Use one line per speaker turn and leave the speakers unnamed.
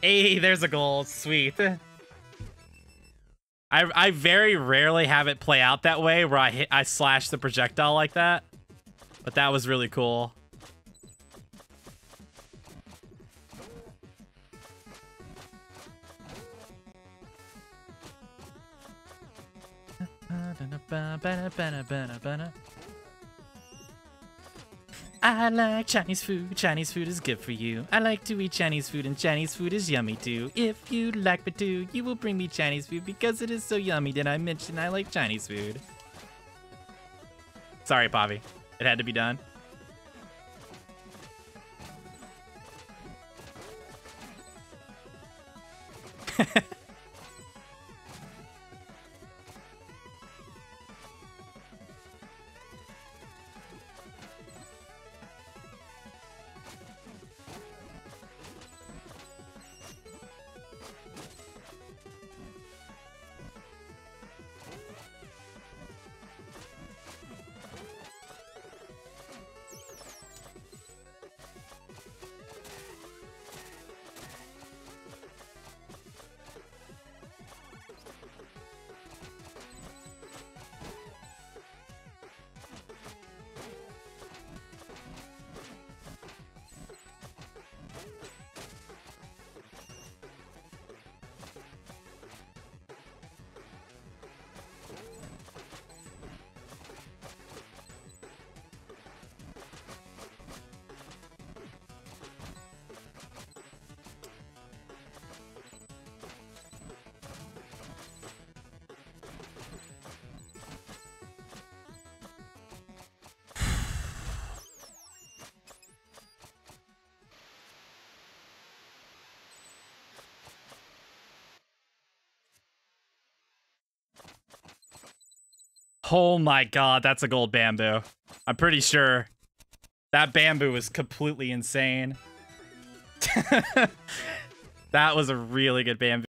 Hey, there's a goal. Sweet. I I very rarely have it play out that way where I hit I slash the projectile like that. But that was really cool. I like Chinese food. Chinese food is good for you. I like to eat Chinese food, and Chinese food is yummy too. If you like me too, you will bring me Chinese food because it is so yummy. Did I mention I like Chinese food? Sorry, Pavi. It had to be done. Oh my god, that's a gold bamboo. I'm pretty sure that bamboo was completely insane. that was a really good bamboo.